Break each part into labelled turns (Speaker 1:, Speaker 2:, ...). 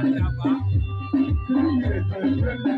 Speaker 1: Thank you.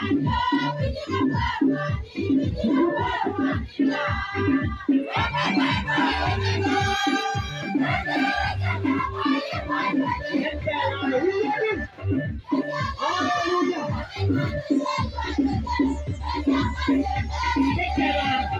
Speaker 2: 不要被你那爸爸，你被你
Speaker 1: 那爸爸打
Speaker 2: 了，不要被你那爸爸，不要被你那爸爸
Speaker 1: 打了。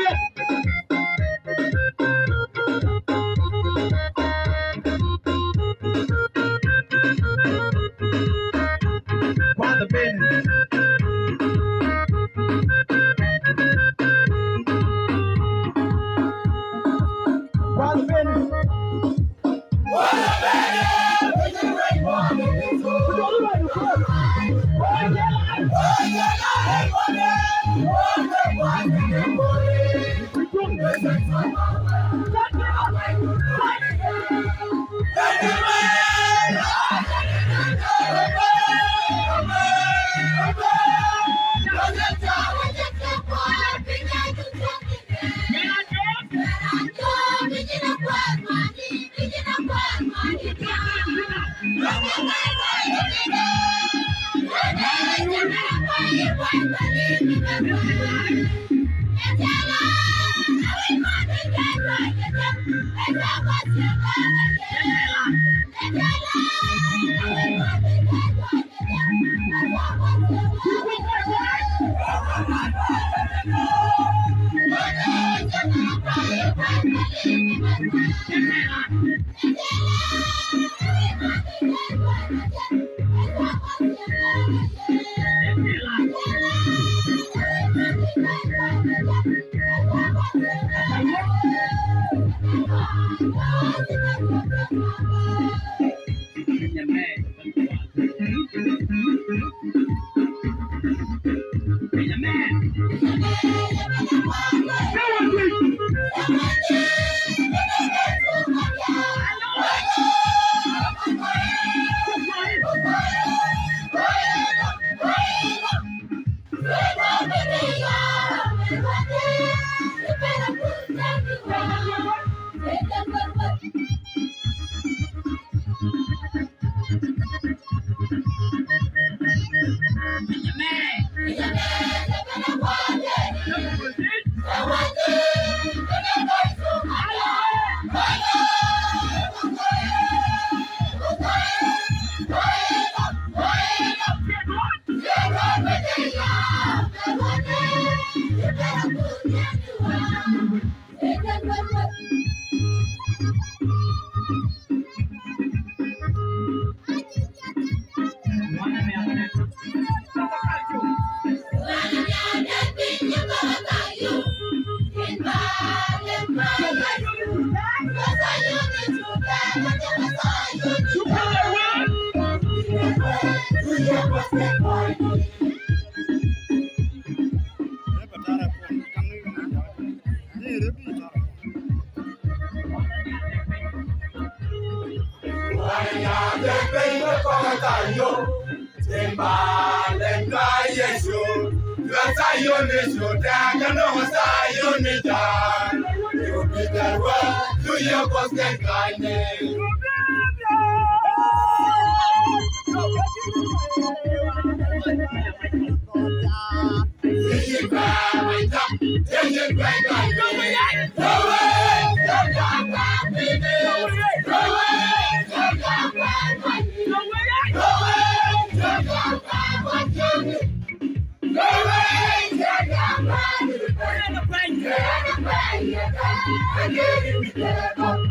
Speaker 1: Why
Speaker 2: Timbalengwa Yesu, Lasa Yonishu, Dagano Sa Yonita,
Speaker 1: you be
Speaker 2: the world, do you boss and kindness.
Speaker 1: Yeah,
Speaker 2: yeah, yeah, yeah, yeah, yeah,
Speaker 1: yeah, yeah,
Speaker 2: yeah, yeah, I get in the club.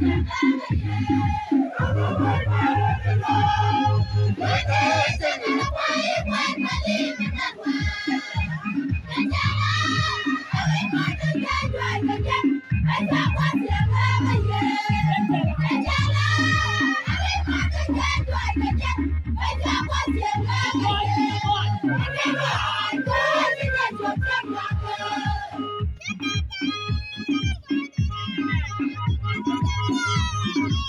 Speaker 2: Thank you. Thank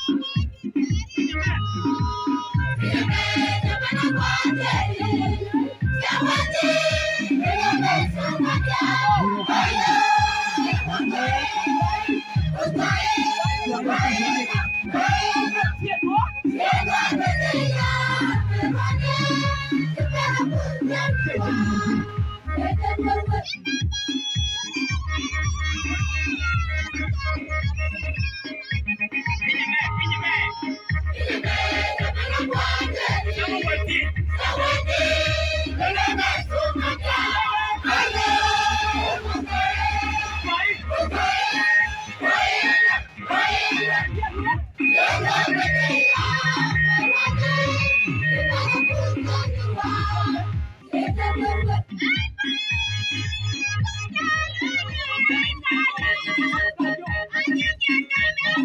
Speaker 2: you.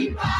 Speaker 2: Keep on.